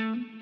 Mm-hmm.